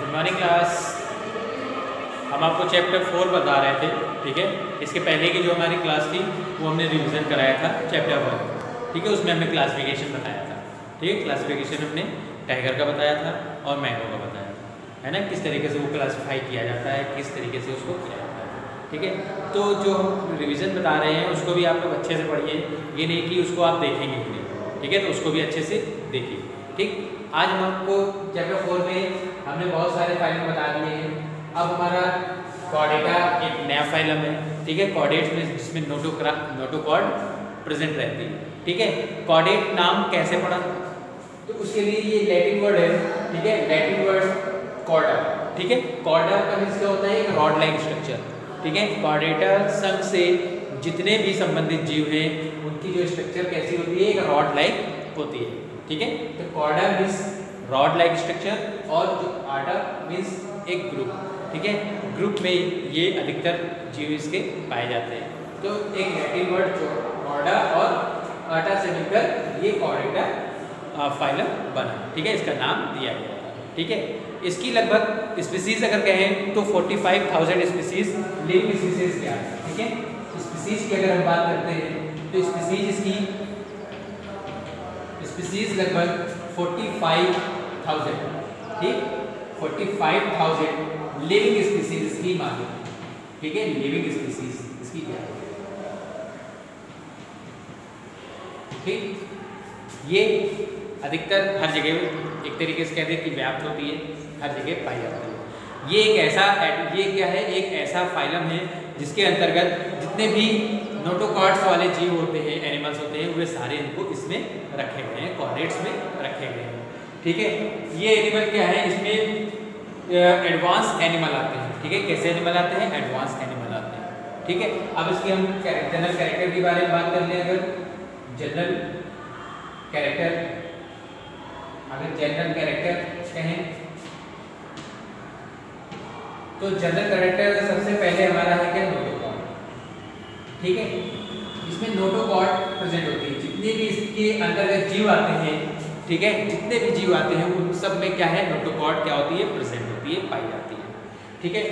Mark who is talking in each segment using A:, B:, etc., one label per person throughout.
A: Good morning class हम आपको chapter four बता रहे थे, ठीक है? इसके पहले की जो हमारी क्लास थी, वो हमने रिवीजन कराया था चैप्टर वन ठीक है? उसमें हमने क्लासिफिकेशन बताया था। ठीक है? क्लासिफिकेशन हमने टाइगर का बताया था और मैंगो का बताया था। है ना? किस तरीके से वो क्लासीफाई किया जाता है, किस तरीके से उसको किया जाता है। ठीक है? तो जो हम रिविज़न बता रहे हैं, उसको भी आप लोग अच्छे से पढ़िए। ये नहीं कि उसको आप देखेंगे ठीक है? तो उसको भी अच्छे से देखिए। ठीक? आज हम आपको चैप्टर फोर में हमने बहुत सारे फ़ाइल बता दिए हैं। अब हमारा कॉर्डेटा एक नया फाइलम है ठीक है? कॉर्डेट में जिसमें नोटोक्रा नोटोकॉर्ड प्रेजेंट रहती है, ठीक है? कॉर्डेट नाम कैसे पढ़ा तो उसके लिए ये लैटिन वर्ड है, ठीक है? लैटिन वर्ड कॉर्डा ठीक है? कॉर्डा का मीन्स क्या होता है? एक रॉड लाइक स्ट्रक्चर ठीक है? कॉर्डेटा संघ से जितने भी संबंधित जीव हैं, उनकी जो स्ट्रक्चर कैसी होती है? एक रॉड लाइक होती है, ठीक है? तो chorda means rod like structure और जो आटा मीन्स एक ग्रुप ठीक है? ग्रुप में ये अधिकतर जीव इसके पाए जाते हैं। तो एक लैटिन वर्ड कॉर्डा और आटा से मिलकर ये कॉर्डेटा फाइलम बना ठीक है? इसका नाम दिया गया ठीक है? इसकी लगभग स्पीसीज अगर कहें तो 45,000 स्पीसीज लिविंग स्पीसीज है ठीक है? स्पीसीज की अगर हम बात करते हैं तो स्पीसीज इसकी स्पीसीज लगभग 45,000 ठीक? 45,000 लिविंग स्पीसीज इसकी मानी ठीक है? लिविंग स्पीसीज इसकी क्या ठीक? ये अधिकतर हर जगह एक तरीके से कहते हैं कि व्याप्त होती है हर जगह पाई जाती है। ये एक ऐसा ये क्या है? एक ऐसा फाइलम है जिसके अंतर्गत जितने भी नोटोकॉर्ड्स वाले जीव होते हैं एनिमल्स होते हैं वे सारे इनको इसमें रखे हुए हैं कॉर्डेट्स में रखे हुए हैं। ठीक है? ये एनिमल क्या है? इसमें एडवांस एनिमल आते हैं। ठीक है? कैसे एनिमल आते हैं? एडवांस एनिमल आते हैं। ठीक है? अब इसके हम जनरल कैरेक्टर के बारे में बात कर लें अगर। जनरल कैरेक्टर अगर जनरल कैरेक्टर कहें। तो जनरल कैरेक्टर सबसे पहले हमारा है क्या? नोटोकॉर्ड ठीक है? इसमें नोटोकॉर्ड प्रेजेंट होती है। जितने भी इसके अंतर्गत जीव आते हैं ठीक है? जितने भी जीव आते हैं, उन सब में क्या है? नोटोकॉर्ड क्या होती है? प्रेजेंट होती है, पाई जाती है। ठीक है?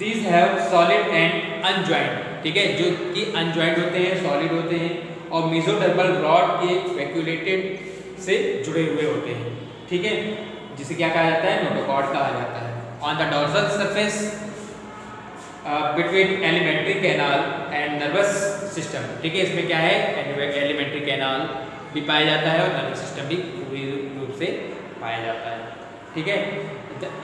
A: These have solid and unjointed ठीक है? जो कि अनजॉइंट होते हैं सॉलिड होते हैं, और मीजोडर्मल रॉड के वैक्यूलेटेड से जुड़े हुए होते हैं। ठीक है? जिसे क्या कहा जाता है? नोटोकॉर्ड कहा जाता है। On the dorsal surface between alimentary canal and nervous system ठीक है? इसमें क्या है? एलिमेंट्री कैनाल भी पाया जाता है और नर्वस सिस्टम भी पूरी रूप से पाया जाता है। ठीक है?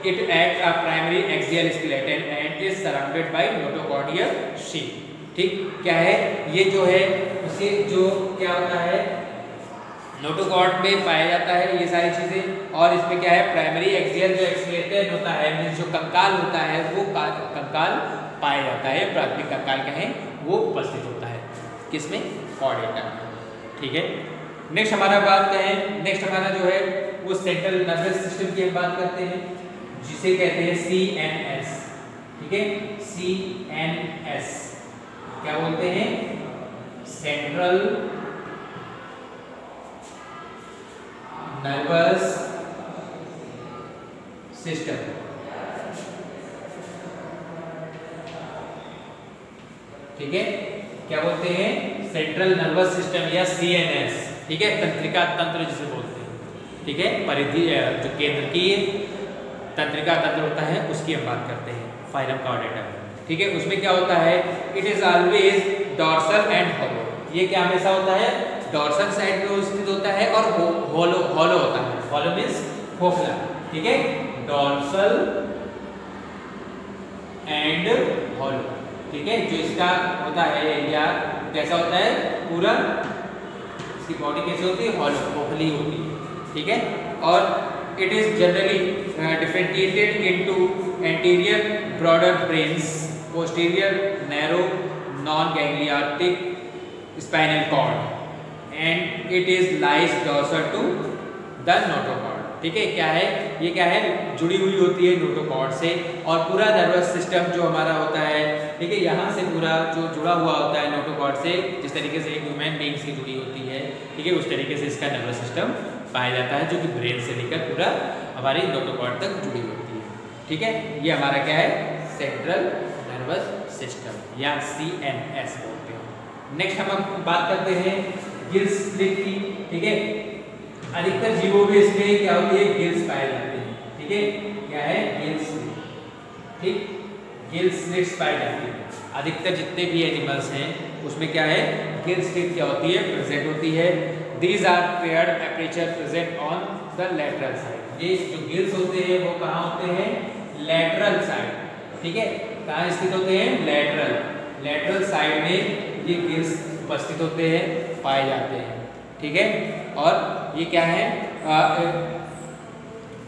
A: It act a primary axial skeleton and is surrounded by notochordal sheath ठीक? क्या है? ये जो है, उसे जो क्या होता है? नोटोकॉर्ड में पाया जाता है ये सारी चीज़ें। और इसमें क्या है? प्राइमरी एक्सियल जो एक्सलेटेड होता है मीन्स जो कंकाल होता है, वो कंकाल पाया जाता है। प्राथमिक कंकाल क्या है? वो उपस्थित होता है। किसमें? कॉर्डेटा ठीक है? नेक्स्ट हमारा बात कहें नेक्स्ट हमारा जो है, वो सेंट्रल नर्वस सिस्टम की हम बात करते हैं, जिसे कहते हैं सी एन एस ठीक है? सी एन एस क्या बोलते हैं? सेंट्रल नर्वस सिस्टम ठीक है? क्या बोलते हैं? सेंट्रल नर्वस सिस्टम या सीएनएस ठीक है? तंत्रिका तंत्र जिसे बोलते हैं। ठीक है? परिधि जो केंद्र की तंत्रिका तंत्र होता है, उसकी हम बात करते हैं। फाइलम कॉर्डेटा ठीक है? उसमें क्या होता है? It is always dorsal and hollow ये क्या हमेशा होता है? डॉर्सल साइड में स्थित होता है और हॉलो हॉलो होता है। हॉलो मींस खोखला। ठीक है? डॉर्सल एंड हॉलो ठीक है? जो इसका होता है एरिया कैसा होता है, पूरा इसकी बॉडी कैसी होती है? हॉलो होली होती है, ठीक है? और it is generally differentiated into anterior broader brain posterior narrow non ganglionated spinal cord and it is lies dorsal to the notochord ठीक है, क्या है? ये क्या है? जुड़ी हुई होती है नोटोकॉर्ड से, और पूरा नर्वस सिस्टम जो हमारा होता है, ठीक है, यहाँ से पूरा जो जुड़ा हुआ होता है नोटोकॉर्ड से, जिस तरीके से एक ह्यूमन बींग से जुड़ी होती है, ठीक है, उस तरीके से इसका नर्वस सिस्टम पाया जाता है, जो कि ब्रेन से लेकर पूरा हमारे नोटोकॉर्ड तक जुड़ी होती है। ठीक है, ये हमारा क्या है? सेंट्रल नर्वस सिस्टम या सी एन एस बोलते हैं। नेक्स्ट हम बात करते हैं गिल्स स्लिट की, ठीक है अधिकतर जीवों में इसमें क्या होती है? गिल्स पाए जाते हैं। ठीक है? क्या है? गिल्स ठीक? गिल्स स्लिट्स पाई जाती है। अधिकतर जितने भी एनिमल्स हैं, उसमें क्या है? गिल स्लिट क्या होती है? प्रेजेंट होती है। These are paired aperture present on the lateral side ये जो गिल्स होते हैं, वो कहाँ होते हैं? लेटरल साइड ठीक है? कहाँ स्थित होते हैं? लेटरल लेटरल साइड में ये गिल्स उपस्थित होते हैं, पाए जाते हैं। ठीक है? और ये क्या है?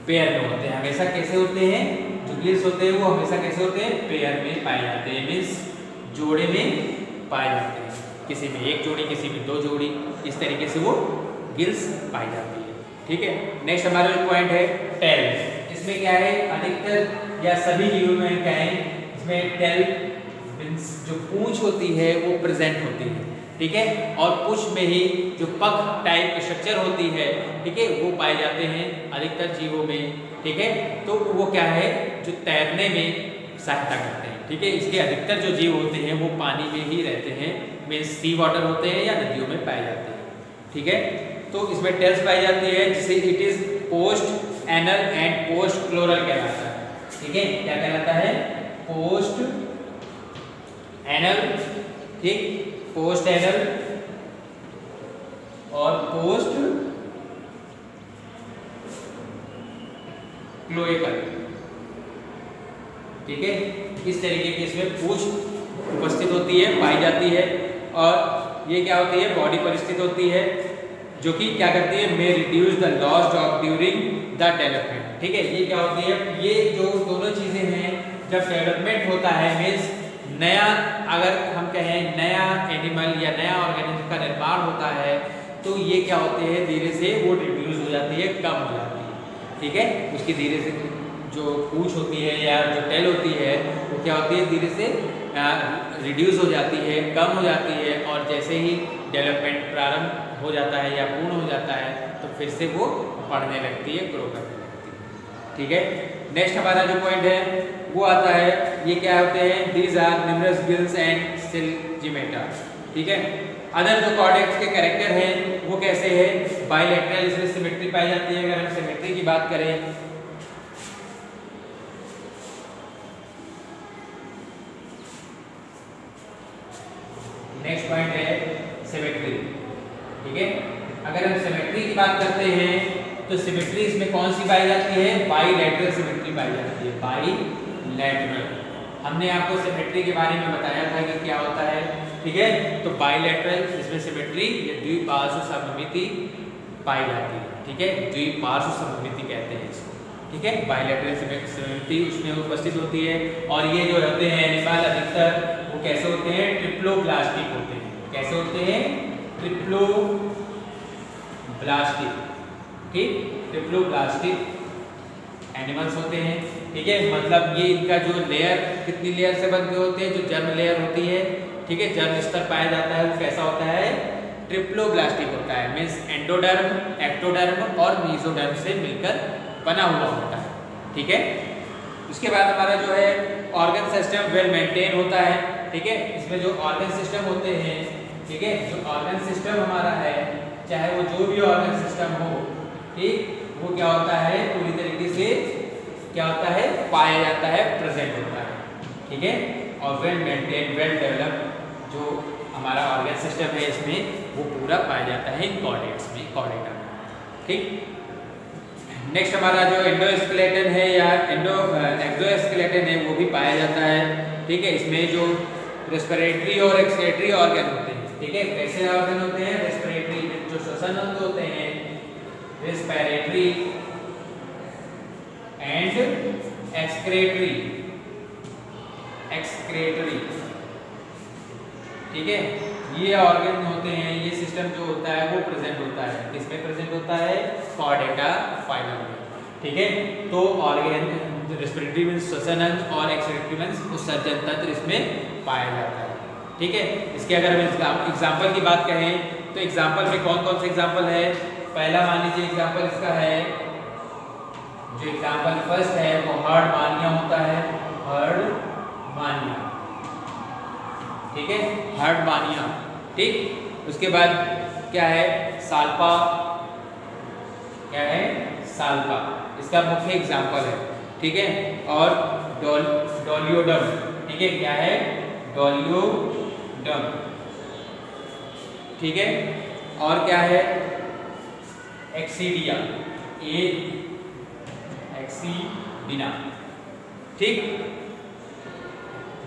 A: पेयर में होते हैं। हमेशा कैसे होते हैं? जो गिल्स होते हैं, वो हमेशा कैसे होते हैं? पेयर में पाए जाते हैं। मीन्स जोड़े में पाए जाते हैं। किसी में एक जोड़ी, किसी में दो जोड़ी, इस तरीके से वो गिल्स पाई जाती है। ठीक है? नेक्स्ट हमारा जो पॉइंट है टेल इसमें क्या है? अधिकतर या सभी जीवों में क्या है? इसमें टेल मीन्स जो पूंछ होती है, वो प्रेजेंट होती है। ठीक है? और पुश में ही जो पख टाइप की स्ट्रक्चर होती है, ठीक है, वो पाए जाते हैं अधिकतर जीवों में, ठीक है? तो वो क्या है? जो तैरने में सहायता करते हैं, ठीक है? इसके अधिकतर जो जीव होते हैं, वो पानी में ही रहते हैं मीन्स सी वाटर होते हैं या नदियों में पाए जाते हैं, ठीक है? तो इसमें टेल्स पाई जाती है, जिसे it is post anal and post cloacal कहलाता है, ठीक है? क्या कहलाता है? पोस्ट एनल ठीक? पोस्ट एनल और पोस्ट क्लोएकल ठीक है? इस तरीके की इसमें पूछ उपस्थित होती है, पाई जाती है और ये क्या होती है? बॉडी पर स्थित होती है, जो कि क्या करती है? May reduce the loss of during the development ठीक है? ये क्या होती है? ये जो दोनों चीज़ें हैं, जब डेवलपमेंट होता है मीन्स नया, अगर हम कहें नया एनिमल या नया ऑर्गेनिज्म का निर्माण होता है तो ये क्या होते हैं? धीरे से वो रिड्यूस हो जाती है, कम हो जाती है। ठीक है? उसकी धीरे से जो पूछ होती है या जो टेल होती है, वो क्या होती है? धीरे से रिड्यूस हो जाती है, कम हो जाती है और जैसे ही डेवलपमेंट प्रारंभ हो जाता है या पूर्ण हो जाता है तो फिर से वो बढ़ने लगती है ग्रो करने लगती है। ठीक है? नेक्स्ट हमारा जो पॉइंट है वो आता है, ये क्या होते हैं? These are numerous gills and सिल जिमेटा ठीक है? अदर जो कॉर्डेक्स के कैरेक्टर हैं, वो कैसे है? बाइलेटरल इसमें सिमेट्री पाई जाती है। अगर हम सिमेट्री की बात करें नेक्स्ट पॉइंट है सिमेट्री ठीक है? अगर हम सिमेट्री की बात करते हैं तो सिमेट्री इसमें कौन सी पाई जाती है? बाईलैटरल सिमेट्री पाई जाती है। बाईलैटरल हमने आपको सिमेट्री के बारे में बताया था कि क्या होता है, ठीक है? तो बाईलैटरल इसमें सिमेट्री या द्विपार्श्व सममिति पाई जाती है ठीक है? द्विपार्श्व सममिति कहते हैं इसको, ठीक है? बायोलेटरल सिमेट्री उसमें उपस्थित होती है। और ये जो होते हैं एनिमल अधिकतर, वो कैसे होते हैं? ट्रिप्लो ट्रिप्लोब्लास्टिक होते हैं। कैसे होते हैं? ट्रिप्लो ट्रिप्लोब्लास्टिक ठीक? ट्रिप्लोब्लास्टिक एनिमल्स होते हैं, ठीक है? मतलब ये इनका जो लेयर कितनी लेयर से बनते होते हैं? जो जर्म लेयर होती है, ठीक है? जर्म स्तर पाया जाता है वो कैसा होता है? ट्रिप्लोब्लास्टिक होता है मीन्स एंडोडर्म एक्टोडर्म और मीजोडर्म से मिलकर बना हुआ होता है, ठीक है? उसके बाद हमारा जो है ऑर्गन सिस्टम वेल मेंटेन होता है, ठीक है? इसमें जो ऑर्गन सिस्टम होते हैं, ठीक है? जो ऑर्गन सिस्टम हमारा है, चाहे वो जो भी ऑर्गन सिस्टम हो, ठीक? वो क्या होता है? पूरी तरीके से क्या होता है? पाया जाता है प्रेजेंट होता है। ठीक है? और वेल मेंटेन वेल डेवलप जो हमारा ऑर्गन सिस्टम है इसमें, वो पूरा पाया जाता है इन कॉर्डेट्स में कॉर्डेटा ठीक? नेक्स्ट हमारा जो एंडोस्केलेटन है या एंडो एक्सोस्केलेटन है, वो भी पाया जाता है। ठीक है? इसमें जो रेस्पिरेटरी और एक्सक्रेटरी ऑर्गन होते हैं। ठीक है? कैसे ऑर्गन होते हैं? रेस्पिरेटरी जो श्वसन अंग होते हैं रेस्पिरेटरी एंड एक्सक्रेटरी एक्सक्रेटरी ठीक है? ये ऑर्गन होते हैं, ये सिस्टम जो होता है, वो प्रेजेंट होता है। किसमें प्रेजेंट होता है? कॉर्डेटा फाइनल में। ठीक है? तो ऑर्गन रेस्पिरेटरी मीन्स श्वसन अंग और एक्सक्रेटरी मीन्स उत्सर्जन तंत्र इसमें पाया जाता है। ठीक है? इसके अगर हम एग्ज़ाम्पल की बात करें तो एग्ज़ाम्पल में कौन कौन से एग्ज़ाम्पल है? पहला मान लीजिए एग्ज़ाम्पल इसका है। जो एग्ज़ाम्पल फ़र्स्ट है, वो हर्ड मानिया होता है। हर्ड मानिया। ठीक है? हर्ड मानिया। ठीक? उसके बाद क्या है? साल्पा। क्या है? साल्पा। इसका मुख्य एग्ज़ाम्पल है। ठीक है? और डॉल डोलियोडम ठीक है? क्या है? डोलियोडम ठीक है? और क्या है? एक्सीडिया। ए, एक्सीडिना। ठीक?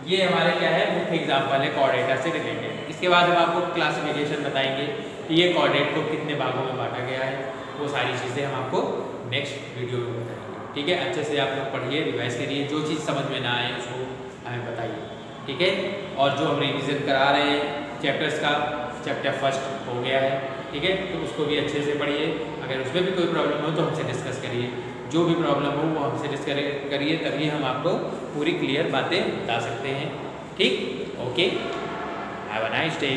A: ये हमारे क्या है? मुख्य एग्ज़ाम्पल है कोऑर्डिनेटर से रिलेटेड। इसके बाद हम आपको क्लासिफिकेशन बताएँगे कि ये कॉर्डेट को कितने भागों में बांटा गया है। वो सारी चीज़ें हम आपको नेक्स्ट वीडियो में बताएँगे। ठीक है? अच्छे से आप लोग पढ़िए रिवाइज करिए। जो चीज़ समझ में ना आए, उसको हमें बताइए। ठीक है? और जो हम रिविज़न करा रहे हैं चैप्टर्स का चैप्टर फ़र्स्ट हो गया है, ठीक है? तो उसको भी अच्छे से पढ़िए। अगर उसमें भी कोई प्रॉब्लम हो तो हमसे डिस्कस करिए। जो भी प्रॉब्लम हो, वो हमसे डिस्कस करिए तभी हम आपको पूरी क्लियर बातें बता सकते हैं। ठीक? Okay have a nice day